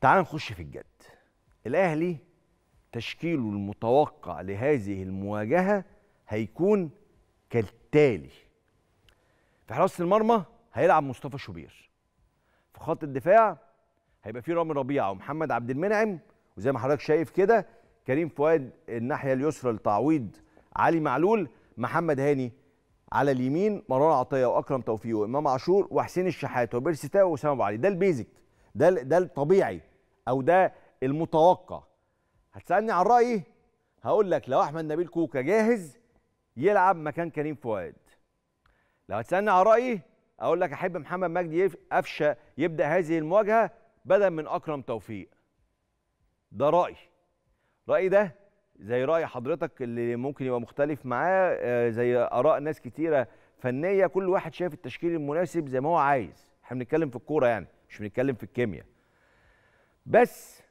تعال نخش في الجد. الأهلي تشكيله المتوقع لهذه المواجهة هيكون كالتالي. في حراسة المرمى هيلعب مصطفى شوبير. في خط الدفاع هيبقى فيه رامي ربيعة ومحمد عبد المنعم. وزي ما حضرتك شايف كده كريم فؤاد الناحية اليسرى لتعويض علي معلول محمد هاني على اليمين مروان عطية وأكرم توفيق وإمام عاشور وحسين الشحات وبيرسي تاو وأسامة أبو علي. ده البيزك. ده ده الطبيعي. أو ده المتوقع. هتسألني عن رأيي؟ هقول لك لو أحمد نبيل كوكا جاهز يلعب مكان كريم فؤاد. لو هتسألني عن رأيي أقول لك أحب محمد مجدي قفشه يبدأ هذه المواجهة بدلا من أكرم توفيق. ده رأيي. رأيي ده زي رأي حضرتك اللي ممكن يبقى مختلف معاه زي آراء ناس كتيرة فنية كل واحد شايف التشكيل المناسب زي ما هو عايز. إحنا بنتكلم في الكورة يعني مش بنتكلم في الكيمياء. بس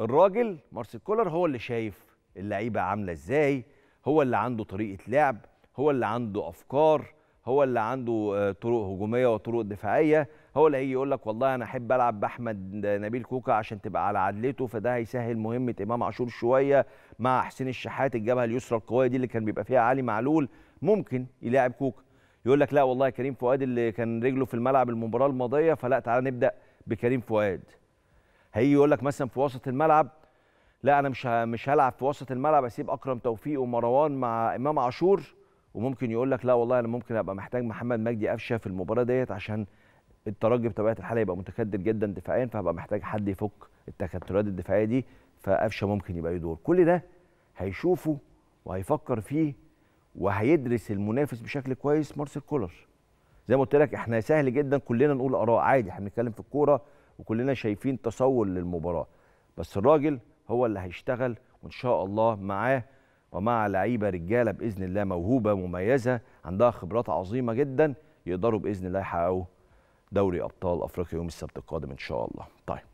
الراجل مارسيل كولر هو اللي شايف اللعيبة عاملة إزاي هو اللي عنده طريقة لعب هو اللي عنده أفكار هو اللي عنده طرق هجومية وطرق دفاعية هو اللي هيجي يقول لك والله أنا أحب ألعب بأحمد نبيل كوكا عشان تبقى على عدلته فده هيسهل مهمة إمام عاشور شوية مع حسين الشحات الجبهة اليسرى القوية دي اللي كان بيبقى فيها علي معلول ممكن يلاعب كوكا. يقول لك لا والله كريم فؤاد اللي كان رجله في الملعب المباراة الماضية فلا تعالى نبدأ بكريم فؤاد. هيجي يقول لك مثلا في وسط الملعب لا أنا مش مش هلعب في وسط الملعب أسيب أكرم توفيق ومروان مع إمام عاشور. وممكن يقول لك لا والله أنا ممكن أبقى محتاج محمد مجدي قفشة في المباراة ديت عشان الترجي بطبيعة الحال يبقى متكدر جدا دفاعيا فهبقى محتاج حد يفك التكتلات الدفاعية دي فقفشة ممكن يبقى له دور كل ده هيشوفه وهيفكر فيه وهيدرس المنافس بشكل كويس مارسيل كولر. زي ما قلت لك إحنا سهل جدا كلنا نقول آراء عادي إحنا بنتكلم في الكورة وكلنا شايفين تصور للمباراة. بس الراجل هو اللي هيشتغل وإن شاء الله معاه ومع لعيبة رجالة بإذن الله موهوبة مميزة عندها خبرات عظيمة جدا يقدروا بإذن الله يحققوا دوري أبطال أفريقيا يوم السبت القادم إن شاء الله. طيب.